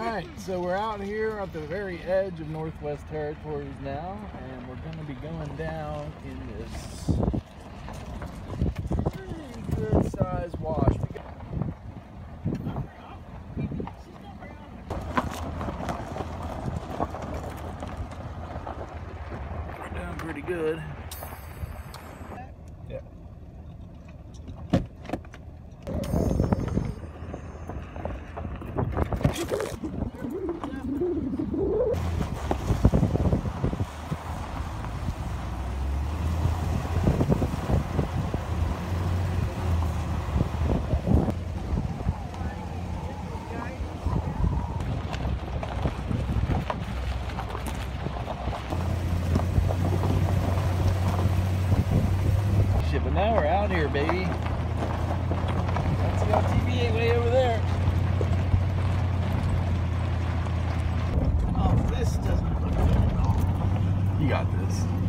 right, so we're out here at the very edge of Northwest Territories now, and we're going to be going down in this pretty good sized wash. We're down pretty good. Yeah. Shit, but now we're out here, baby. That's the LTV way over there. Oh, this doesn't look good at all. You got this.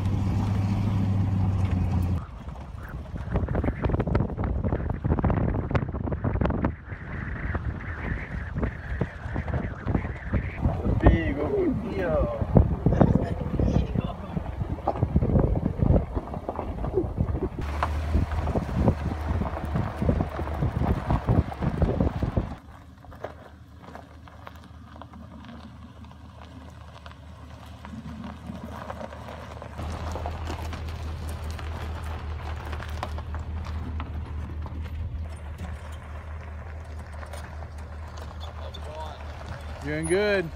Doing good.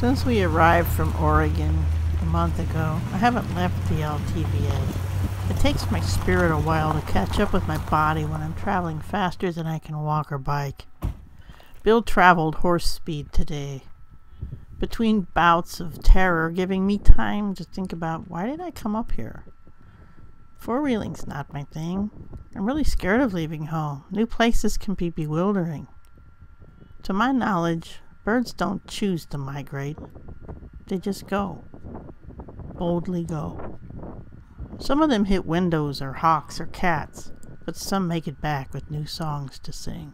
Since we arrived from Oregon a month ago, I haven't left the LTVA. It takes my spirit a while to catch up with my body when I'm traveling faster than I can walk or bike. Bill traveled horse speed today, between bouts of terror, giving me time to think about why did I come up here? Four wheeling's not my thing. I'm really scared of leaving home. New places can be bewildering. To my knowledge, birds don't choose to migrate, they just go. Boldly go. Some of them hit windows or hawks or cats, but some make it back with new songs to sing.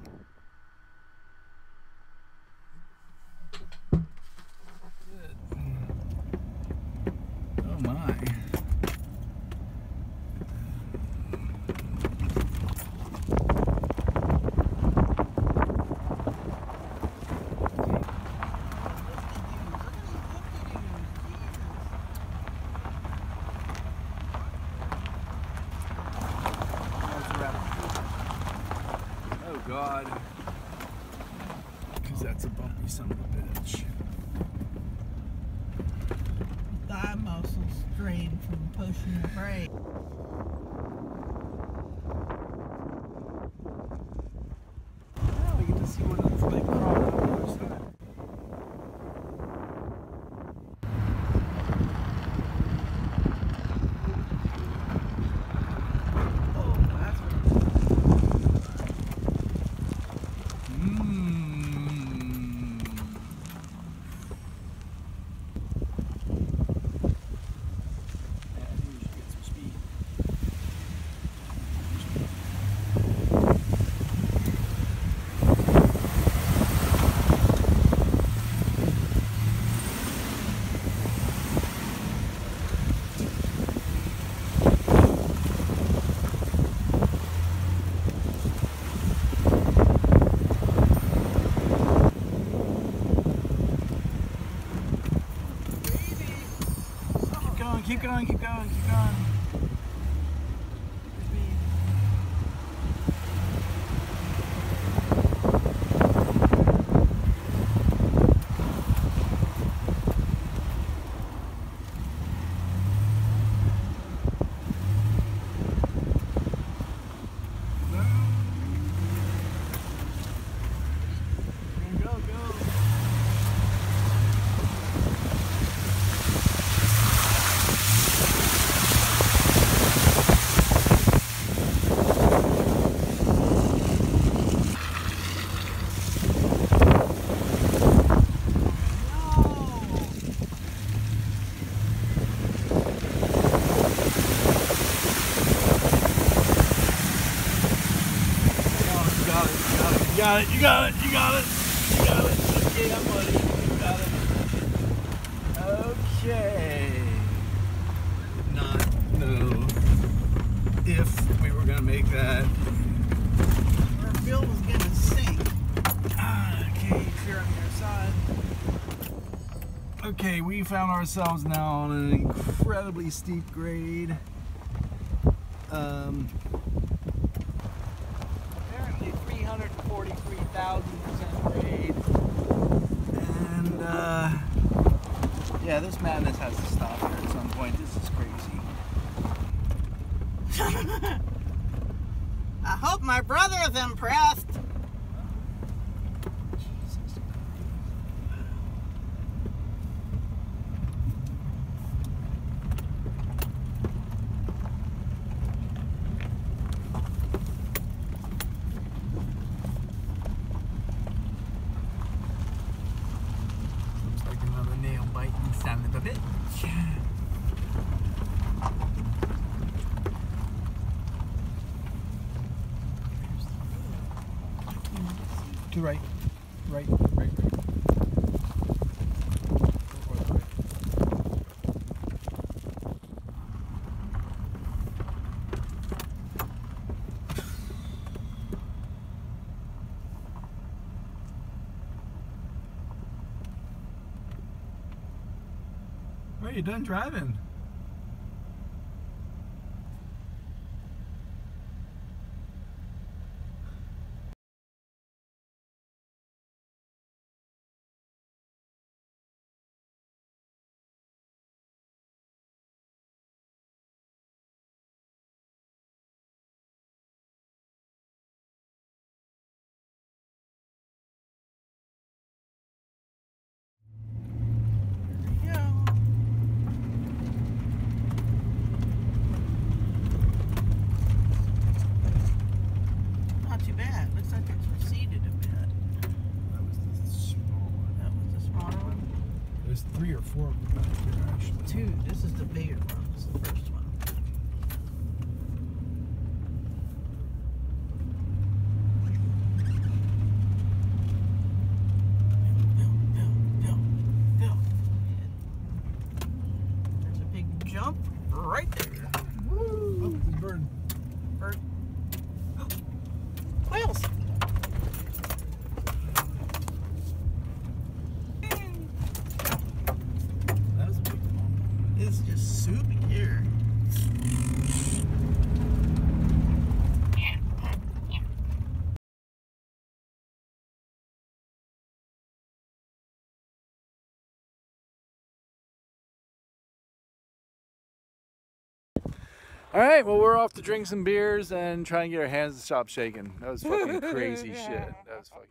God. Because that's a bumpy son of a bitch. Thigh muscles strained from pushing the brake. Now we get to see what it's like crawling on the other side. Oh, that's what Mmm. Yeah, I think we should get some speed. Keep going, keep going, keep going, keep going. got it, you got it, you got it, you got it. Okay, I'm buddy. You got it. Okay. Did not know if we were gonna make that. Our bill was gonna sink. Ah, Okay, here on your side. Okay, we found ourselves now on an incredibly steep grade. Um, apparently 343,000% grade. And, uh, yeah, this madness has to stop here at some point. This is crazy. I hope my brother is impressed. Looks like another nail biting son of a bitch. To right. Right, right, right. You're you done driving? Yeah. Not too bad. Looks like it's receded a bit. That was the small one. That was the smaller one. There's three or four of them back here, actually. Two. This is the bigger one. This is the first one. Bill, Bill, Bill, Bill. There's a big jump right there. Oh, there's a bird. Bird. Whales. That was a big one. It's just soupy here. All right, well, we're off to drink some beers and try and get our hands to stop shaking. That was fucking crazy shit. That was fucking.